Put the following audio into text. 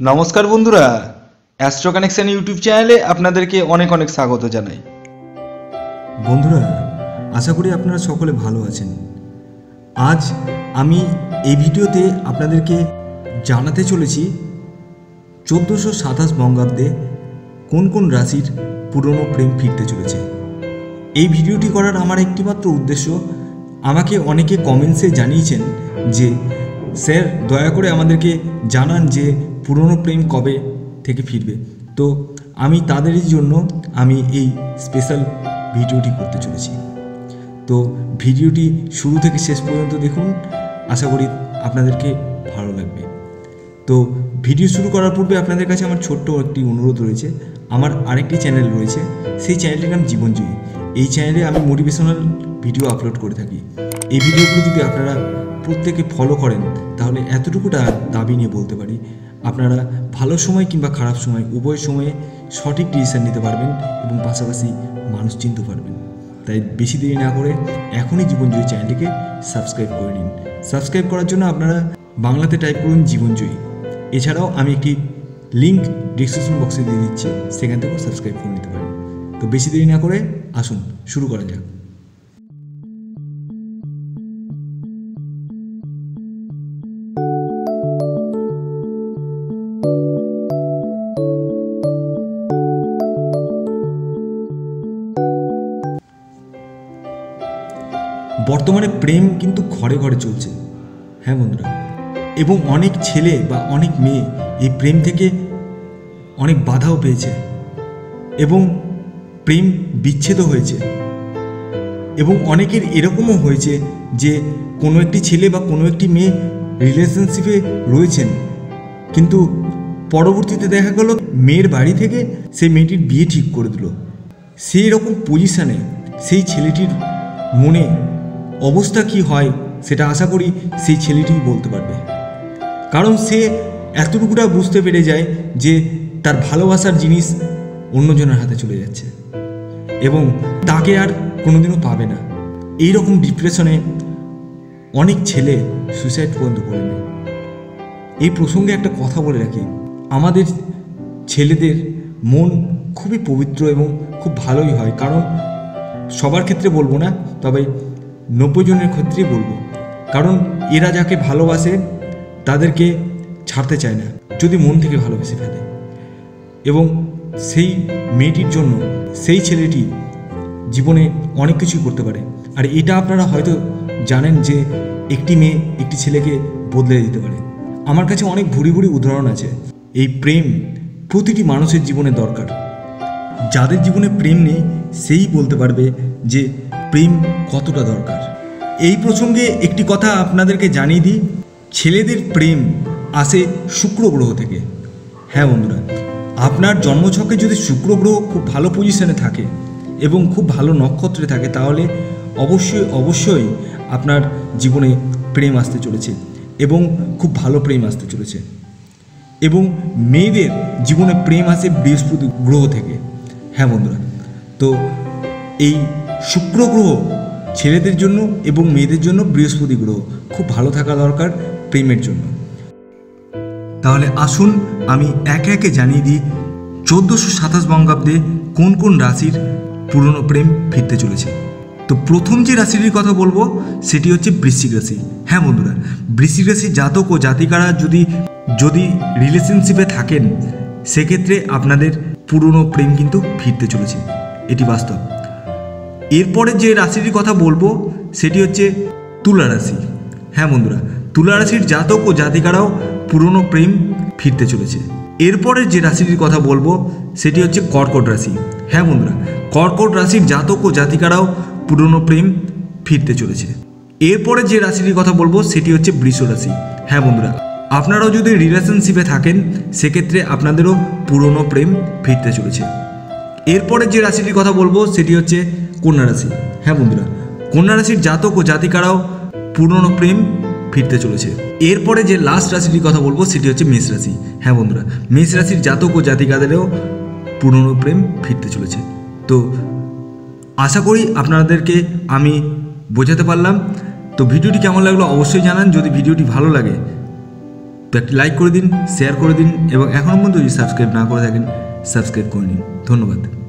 নমস্কার বন্ধুরা astro connection YouTube চ্যানেলে আপনাদেরকে অনেক অনেক স্বাগত জানাই। বন্ধুরা, আশা করি আপনারা সকলে ভালো আছেন। আজ আমি এই ভিডিওতে আপনাদেরকে জানাতে চলেছি, চোদ্দোশো সাতাশ বঙ্গাব্দে কোন কোন রাশির পুরনো প্রেম ফিরতে চলেছে। এই ভিডিওটি করার আমার একটিমাত্র উদ্দেশ্য, আমাকে অনেকে কমেন্টসে জানিয়েছেন যে, স্যার, দয়া করে আমাদেরকে জানান যে পুরনো প্রেম কবে থেকে ফিরবে? তো আমি তাদেরই জন্য আমি এই স্পেশাল ভিডিওটি করতে চলেছি। তো ভিডিওটি শুরু থেকে শেষ পর্যন্ত দেখুন। আশা করি আপনাদেরকে ভালো লাগবে। তো ভিডিও শুরু করার পূর্বে আপনাদের কাছে আমার ছোট্ট একটি অনুরোধ রয়েছে। আমার আরেকটি চ্যানেল রয়েছে, সেই চ্যানেলটির নাম জীবনজয়ী। এই চ্যানেলে আমি মোটিভেশনাল ভিডিও আপলোড করে থাকি। এই ভিডিওগুলো যদি আপনারা প্রত্যেকে ফলো করেন, তাহলে এতটুকুটা দাবি নিয়ে বলতে পারি। আপনারা ভালো সময় কিংবা খারাপ সময়, উভয় সময়ে সঠিক ডিসিশন নিতে পারবেন এবং পাশাপাশি মানুষ চিনতে পারবেন। তাই বেশি দেরি না করে এখনই জীবনজয়ী চ্যানেলটিকে সাবস্ক্রাইব করে নিন। সাবস্ক্রাইব করার জন্য আপনারা বাংলাতে টাইপ করুন জীবনজয়ী এছাড়াও আমি একটি লিঙ্ক ডিসক্রিপশন বক্সে দিয়ে দিচ্ছি, সেখান থেকেও সাবস্ক্রাইব করে নিতে পারেন। তো বেশি দেরি না করে আসুন, শুরু করা যাক। বর্তমানে প্রেম কিন্তু ঘরে ঘরে চলছে। হ্যাঁ বন্ধুরা? এবং অনেক ছেলে বা অনেক মেয়ে এই প্রেম থেকে অনেক বাধাও পেয়েছে এবং প্রেম বিচ্ছেদও হয়েছে। এবং অনেকের এরকমও হয়েছে যে কোনো একটি ছেলে বা কোনো একটি মেয়ে রিলেশনশিপে রয়েছেন। কিন্তু পরবর্তীতে দেখা গেল মেয়ের বাড়ি থেকে সেই মেয়েটির বিয়ে ঠিক করে দিল। সেই রকম পজিশানে সেই ছেলেটির মনে অবস্থা কি হয় সেটা আশা করি সেই ছেলেটিই বলতে পারবে। কারণ সে এতটুকুটা বুঝতে পেরে যায় যে তার ভালোবাসার জিনিস অন্যজনের হাতে চলে যাচ্ছে এবং তাকে আর কোনোদিনও পাবে না। এই রকম ডিপ্রেশনে অনেক ছেলে সুইসাইড পর্যন্ত করে নেয়। এই প্রসঙ্গে একটা কথা বলে রাখি। আমাদের ছেলেদের মন খুবই পবিত্র এবং খুব ভালোই হয়। কারণ সবার ক্ষেত্রে বলব না, তবে নব্বই জনের ক্ষেত্রেই বলব। কারণ এরা যাকে ভালোবাসে, তাদেরকে ছাড়তে চায় না, যদি মন থেকে ভালোবেসে ফেলে। এবং সেই মেয়েটির জন্য সেই ছেলেটি জীবনে অনেক কিছুই করতে পারে। আর এটা আপনারা হয়তো জানেন যে একটি মেয়ে একটি ছেলেকে বদলে দিতে পারে। আমার কাছে অনেক ভুরি ভুরি উদাহরণ আছে। এই প্রেম প্রতিটি মানুষের জীবনে দরকার। যাদের জীবনে প্রেম নেই সেই বলতে পারবে যে প্রেম কতটা দরকার। এই প্রসঙ্গে একটি কথা আপনাদেরকে জানিয়ে দিই, ছেলেদের প্রেম আসে শুক্র গ্রহ থেকে। হ্যাঁ বন্ধুরা, আপনার জন্মছকে যদি শুক্র গ্রহ খুব ভালো পজিশনে থাকে এবং খুব ভালো নক্ষত্রে থাকে, তাহলে অবশ্যই অবশ্যই আপনার জীবনে প্রেম আসতে চলেছে এবং খুব ভালো প্রেম আসতে চলেছে। এবং মেয়েদের জীবনে প্রেম আসে বৃহস্পতি গ্রহ থেকে। হ্যাঁ বন্ধুরা তো এই শুক্র গ্রহ ছেলেদের জন্য এবং মেয়েদের জন্য বৃহস্পতি গ্রহ খুব ভালো থাকা দরকার প্রেমের জন্য। তাহলে আসুন আমি একে একে জানিয়ে দিই চোদ্দোশো সাতাশ বঙ্গাব্দে কোন কোন রাশির পুরনো প্রেম ফিরতে চলেছে। তো প্রথম যে রাশিটির কথা বলব সেটি হচ্ছে বৃশ্চিক রাশি। হ্যাঁ বন্ধুরা, বৃশ্চিক রাশি জাতক ও জাতিকারা যদি যদি রিলেশনশিপে থাকেন, সেক্ষেত্রে আপনাদের পুরনো প্রেম কিন্তু ফিরতে চলেছে। এটি বাস্তব। এরপরে যে রাশিটির কথা বলব, সেটি হচ্ছে তুলা রাশি। হ্যাঁ বন্ধুরা, তুলা রাশির জাতক ও জাতিকারাও পুরনো প্রেম ফিরতে চলেছে। এরপরে যে রাশিটির কথা বলব, সেটি হচ্ছে কর্কট রাশি। হ্যাঁ বন্ধুরা, কর্কট রাশির জাতক ও জাতিকারাও পুরনো প্রেম ফিরতে চলেছে। এরপরে যে রাশিটির কথা বলব, সেটি হচ্ছে বৃষ রাশি। হ্যাঁ বন্ধুরা, আপনারাও যদি রিলেশনশিপে থাকেন, সেক্ষেত্রে আপনাদেরও পুরনো প্রেম ফিরতে চলেছে। এরপরে যে রাশিটির কথা বলব, সেটি হচ্ছে কন্যা রাশি। হ্যাঁ বন্ধুরা, কন্যা রাশির জাতক ও জাতিকারাও পুরনো প্রেম ফিরতে চলেছে। এরপরে যে লাস্ট রাশিটির কথা বলব, সেটি হচ্ছে মেষ রাশি। হ্যাঁ বন্ধুরা, মেষ রাশির জাতক ও জাতিকাদেরও পুরনো প্রেম ফিরতে চলেছে। তো আশা করি আপনাদেরকে আমি বোঝাতে পারলাম। তো ভিডিওটি কেমন লাগল অবশ্যই জানান। যদি ভিডিওটি ভালো লাগে, তো একটি লাইক করে দিন শেয়ার করে দিন, এবং এখনও পর্যন্ত যদি সাবস্ক্রাইব না করে থাকেন সাবস্ক্রাইব করে নিন। ধন্যবাদ।